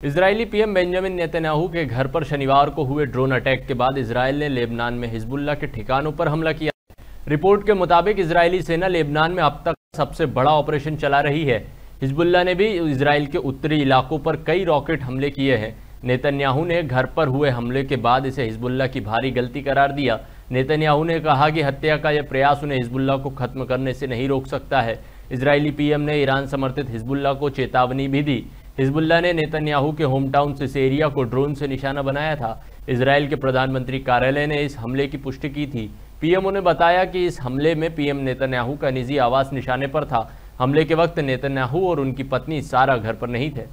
Israeli PM Benjamin Netanyahu के घर पर शनिवार को हुए ड्रोन अटैक के बाद इसराइल ने लेबनान में हिजबुल्ला के ठिकानों पर हमला किया। रिपोर्ट के मुताबिक इसराइली सेना लेबनान में अब तक सबसे बड़ा ऑपरेशन चला रही है। हिजबुल्ला ने भी इसराइल के उत्तरी इलाकों पर कई रॉकेट हमले किए हैं। नेतन्याहू ने घर पर हुए हमले के बाद इसे हिजबुल्ला की भारी गलती करार दिया। नेतन्याहू ने कहा कि हत्या का यह प्रयास उन्हें हिजबुल्ला को खत्म करने से नहीं रोक सकता है। इसराइली पीएम ने ईरान समर्थित हिजबुल्ला को चेतावनी भी दी। हिजबुल्ला ने नेतन्याहू के होम टाउन सिसेरिया को ड्रोन से निशाना बनाया था। इसराइल के प्रधानमंत्री कार्यालय ने इस हमले की पुष्टि की थी। पीएमओ ने बताया कि इस हमले में पीएम नेतन्याहू का निजी आवास निशाने पर था। हमले के वक्त नेतन्याहू और उनकी पत्नी सारा घर पर नहीं थे।